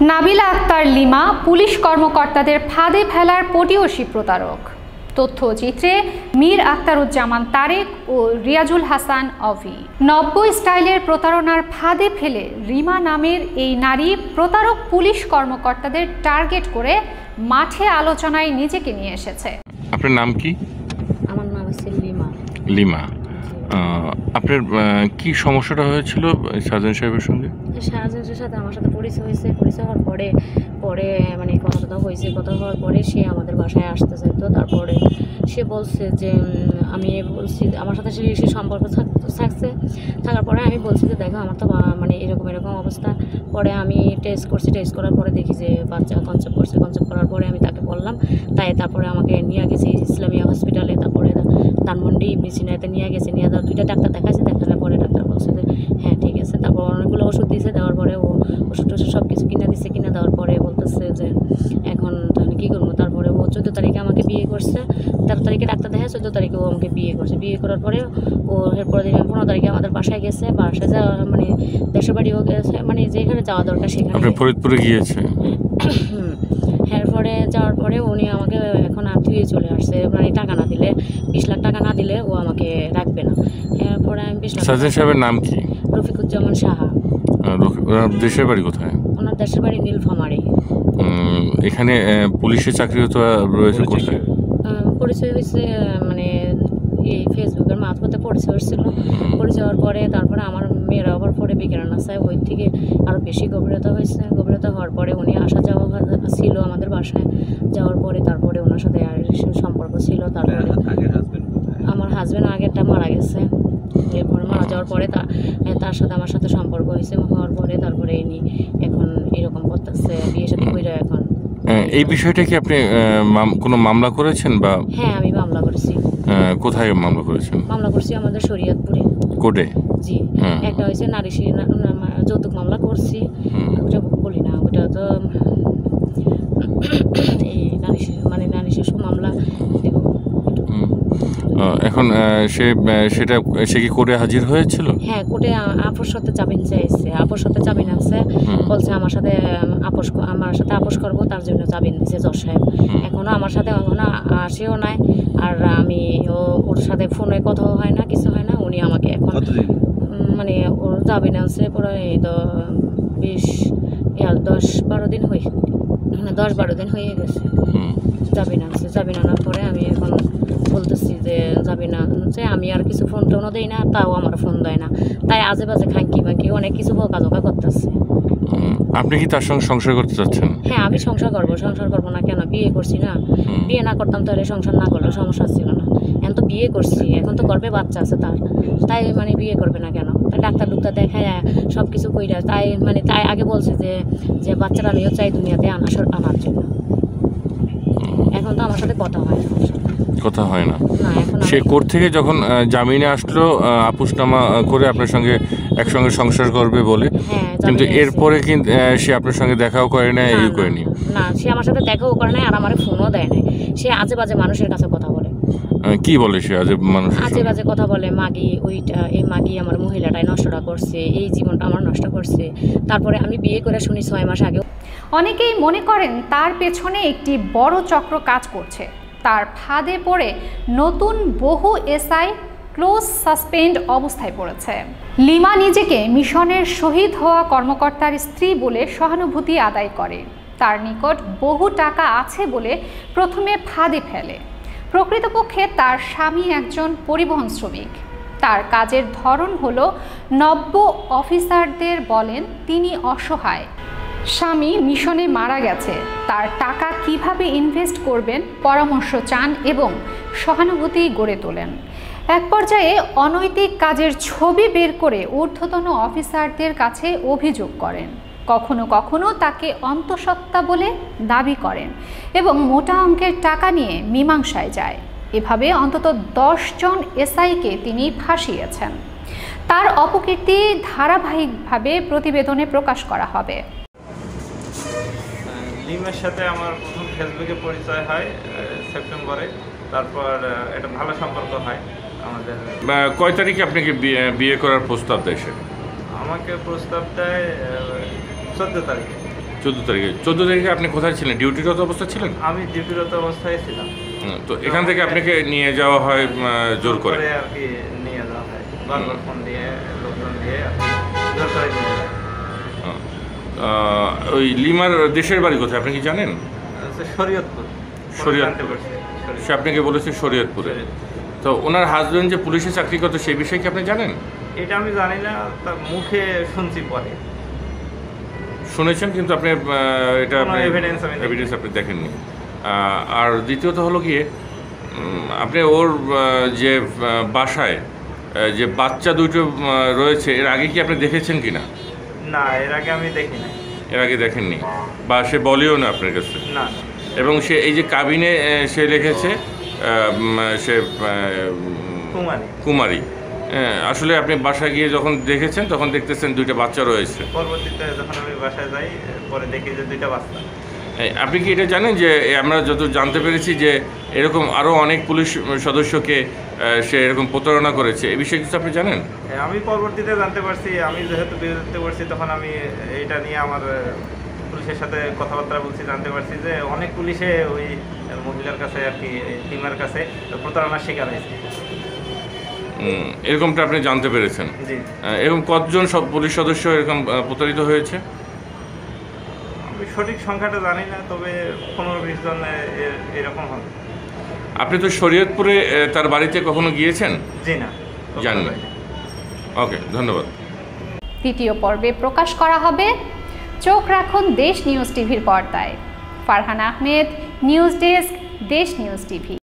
Nabila Akter lima police কর্মকর্তাদের ফাঁদে ফেলার পটিয়সী প্রতারক। তথ্যচিত্রে মীর আক্তারুজ্জামান তারেক ও রিয়াজুল হাসান অভি। নব্য স্টাইলের প্রতারণার ফাঁদে ফেলে রিমা নামের এই নারী প্রতারক পুলিশ কর্মকর্তাদের টার্গেট করে মাঠে আলোচনায় নিজেকে নিয়ে এসেছে। আপনার নাম কি? আমার নাম হচ্ছে লিমা। লিমা। আপনার কি সমস্যাটা হয়েছিল সার্জন সাহেবের সঙ্গে? শাহজাহানের সাথে আমার সাথে পরিচয় হয়েছে। পরিচয় হওয়ার পরে পরে মানে কথা টথা হয়েছে। কথা হওয়ার পরে সে আমাদের বাসায় আসতে চাইতো তারপরে সে বলছে যে আমি বলছি, আমার সাথে সে সে সম্পর্ক থাক- থাকছে। থাকার পরে আমি বলছি যে, দেখো, আমার তো মানে এরকম এরকম অবস্থা। পরে আমি টেস্ট করছি। টেস্ট করার পরে দেখি যে, বাচ্চা কনসেপ্ট করছে। কনসেপ্ট করার পরে আমি তাকে বললাম। তাই তারপরে আমাকে নিয়ে গেছি ইসলামিয়া হসপিটালে তারপরে ধানমন্ডি বিছিনাতে নিয়ে গেছে নিয়ে যাওয়ার দুইটা ডাক্তার দেখাচ্ছে দেখালে পরে ডাক্তার বলছে যে হ্যাঁ ঠিক আছে। তারপর অনেকগুলো ওষুধ দিয়েছে দেওয়ার পরে ও ওষুধ টষুধ সব কিছু কিনে দিচ্ছে কিনে দেওয়ার পরে বলতেছে যে এখন তাহলে কী করব? তারপরে ও চোদ্দ তারিখে আমাকে বিয়ে করছে। তেরো তারিখে ডাক্তার দেখে চোদ্দ তারিখে ও আমাকে বিয়ে করছে। বিয়ে করার পরে ও এরপরে দিন পনেরো তারিখে আমাদের বাসায় গেছে। বাসায় যাওয়া মানে দেশের বাড়িও গেছে মানে যেখানে যাওয়া দরকার সেখানে ফরিদপুরে গিয়েছে হুম। এরপরে যাওয়ার পরে উনি আমাকে ধুয়ে চলে আসছে মানে টাকা না দিলে বিশ লাখ টাকা না দিলে ও আমাকে রাখবে না। এরপরে আমি বিশ লাখ সাজেদ সাহেবের নাম কি? রফিকুজ্জামান সাহা। দেশের বাড়ি কোথায়? ওনার দেশের বাড়ি নীলফামারি। এখানে পুলিশের চাকরি তো রয়েছে কোথায়? পরিচয় হয়েছে মানে এই ফেসবুকের মারফতে পরিচয় হয়েছিল। হুম। পরিচয় হওয়ার পরে তারপরে আমার মেয়েরা আবার পরে বিজ্ঞান আসায় ওই থেকে আরও বেশি গভীরতা হয়েছে। গভীরতা হওয়ার পরে উনি আসা যাওয়া ছিল আমাদের বাসায়। যাওয়ার পরে তারপরে ওনার সাথে সম্পর্ক ছিল। তারপরে আমার হাজব্যান্ড আগেরটা মারা গেছে। এরপর মারা যাওয়ার পরে তা তার সাথে আমার সাথে সম্পর্ক হয়েছে। হওয়ার পরে তারপরে ইনি এখন এরকম করতেছে বিয়ে সাথে কইরা এখন। এই বিষয়টা কি আপনি কোনো মামলা করেছেন বা হ্যাঁ আমি মামলা করেছি। কোথায় মামলা করেছেন? মামলা করছি আমাদের শরীয়তপুরে। কোর্টে? জি হ্যাঁ। একটা হয়েছে নারী যৌতুক মামলা করছি। ওটা বলি না ওটা তো মানে নারী শিশু মামলা। এখন সে সেটা সে কি কোর্টে হাজির হয়েছিল? হ্যাঁ কোর্টে আপোষ সাথে চাবিন চাইছে। আপোষ সাথে চাবিন আছে বলছে আমার সাথে আপোষ আমার সাথে আপোষ করব তার জন্য চাবিন দিছে জজ সাহেব। এখনও আমার সাথে এখনও আসেও নাই। আর আমি ও ওর সাথে ফোনে কথাও হয় না কিছু হয় না। উনি আমাকে এখন মানে ওর জামিন আছে পুরো এই তো বিশ দশ বারো দিন হয়ে মানে দশ বারো দিন হয়ে গেছে। জামিন আনছে। জামিন আনার পরে আমি এখন বলতেছি যে জামিন আনছে আমি আর কিছু ফোন টোনও দেই না তাও আমার ফোন দেয় না। তাই আজে বাজে খাঙ্কি বাঙ্কি অনেক কিছু বকাঝোকা করতেছে। আপনি কি তার সঙ্গে সংসার করতে চাচ্ছেন হ্যাঁ আমি সংসার করব সংসার করব না কেন? বিয়ে করছি না। বিয়ে না করতাম তাহলে সংসার না করলে সমস্যা ছিল না। এখন তো বিয়ে করছি এখন তো গর্বে বাচ্চা আছে তার। তাই মানে বিয়ে করবে না কেন? তাই ডাক্তার ডুক্তার দেখায় সব কিছু কইরা তাই মানে তাই আগে বলছে যে যে বাচ্চারা আমিও চাই দুনিয়াতে আনা আনার জন্য। এখন তো আমার সাথে কথা হয় না। কথা হয় না। না সে কোর্ট থেকে যখন জামিনে আসলো আপুসনামা করে আপনার সঙ্গে একসঙ্গে সংসার করবে বলে। হ্যাঁ কিন্তু এরপরে কিন্তু সে আপনার সঙ্গে দেখাও করে না না, করেনি না? সে আমার সাথে দেখাও করে না আর আমার ফোনও দেয় না সে আজে বাজে মানুষের কাছে কথা বলে। কি বলে সে আজ মানুষের আজে? বাজে কথা বলে মাগি ওইটা এই মাগি আমার মহিলাটাই নষ্টটা করছে এই জীবনটা আমার নষ্ট করছে। তারপরে আমি বিয়ে করে শুনি ছয় মাস আগে অনেকেই মনে করেন তার পেছনে একটি বড় চক্র কাজ করছে। তার ফাঁদে পড়ে নতুন বহু এসআই ক্লোজ সাসপেন্ড অবস্থায় পড়েছে। লিমা নিজেকে মিশনের শহীদ হওয়া কর্মকর্তার স্ত্রী বলে সহানুভূতি আদায় করে। তার নিকট বহু টাকা আছে বলে প্রথমে ফাঁদে ফেলে। প্রকৃতপক্ষে তার স্বামী একজন পরিবহন শ্রমিক। তার কাজের ধরন হলো নব্য অফিসারদের বলেন, তিনি অসহায়। স্বামী মিশনে মারা গেছে। তার টাকা কীভাবে ইনভেস্ট করবেন, পরামর্শ চান এবং সহানুভূতি গড়ে তোলেন। এক পর্যায়ে অনৈতিক কাজের ছবি বের করে ঊর্ধ্বতন অফিসারদের কাছে অভিযোগ করেন। কখনো কখনো তাকে অন্তঃসত্ত্বা বলে দাবি করেন এবং মোটা অঙ্কের টাকা নিয়ে মীমাংসায় যায়। এভাবে অন্তত জন এসআইকে তিনি ফাঁসিয়েছেন। তার অপকীর্তি ধারাবাহিকভাবে প্রতিবেদনে প্রকাশ করা হবে। লিমের সাথে আমার প্রথম ফেসবুকে পরিচয় হয় সেপ্টেম্বরে। তারপর একটা ভালো সম্পর্ক হয় আমাদের। কয় তারিখে আপনাকে বিয়ে বিয়ে করার প্রস্তাব দেয় সে? আমাকে প্রস্তাব দেয় চোদ্দ তারিখে। চোদ্দ তারিখে। চোদ্দ তারিখে আপনি কোথায় ছিলেন? ডিউটিরত অবস্থা ছিলেন? আমি ডিউটিরত অবস্থায় ছিলাম। তো এখান থেকে আপনাকে নিয়ে যাওয়া হয় জোর করে? আর কি নিয়ে যাওয়া হয়। বারবার ফোন দিয়ে লোকজন দিয়ে আর কি জোর করে নিয়ে যায় আহ, ওই লিমার দেশের বাড়ি কোথায়? আপনি কি জানেন? শরীয়তপুর। শরীয়তপুর। সে আপনাকে বলেছে শরীয়তপুরে। তো ওনার হাজবেন্ড যে পুলিশে চাকরি করতো সেই বিষয়ে কি আপনি জানেন? এটা আমি জানি না তার মুখে শুনছি পরে। শুনেছেন কিন্তু আপনি এটা আমি এভিডেন্স আপনি দেখেননি। আর দ্বিতীয়ত হলো গিয়ে আপনি ওর যে বাসায় যে বাচ্চা দুটো রয়েছে এর আগে কি আপনি দেখেছেন কি না না এর আগে আমি দেখি নাই। এর আগে দেখেননি? বা সে বলেও না আপনার কাছে? না। এবং সে এই যে কাবিনে সে লিখেছে সে কুমারী। কুমারী। হ্যাঁ, আসলে আপনি বাসায় গিয়ে যখন দেখেছেন তখন দেখতেছেন দুইটা বাচ্চা রয়েছে। পরবর্তীতে যখন আমি বাসায় যাই পরে দেখি যে দুইটা বাচ্চা। আপনি কি এটা জানেন যে আমরা যত জানতে পেরেছি যে এরকম আরও অনেক পুলিশ সদস্যকে সে এরকম প্রতারণা করেছে। এই বিষয়ে কিছু আপনি জানেন? আমি পরবর্তীতে জানতে পারছি আমি যেহেতু বিরোধিতা করছি তখন আমি এটা নিয়ে আমার পুলিশের সাথে কথাবার্তা বলছি জানতে পারছি যে অনেক পুলিশে ওই মহিলার কাছে আর কি টিমের কাছে প্রতারণার শিকার হয়েছে। এরকমটা আপনি জানতে পেরেছেন? জি। এরকম কতজন সব পুলিশ সদস্য এরকম প্রতারিত হয়েছে? আমি সঠিক সংখ্যাটা জানি না তবে পনেরো বিশ জন এরকম হবে। আপনি তো শরীয়তপুরে তার বাড়িতে কখনো গিয়েছেন? জি না জানি না। ওকে ধন্যবাদ। তৃতীয় পর্বে প্রকাশ করা হবে চোখ রাখুন দেশ নিউজ টিভির পর্দায়। Farhan Ahmed news desk Desh news TV.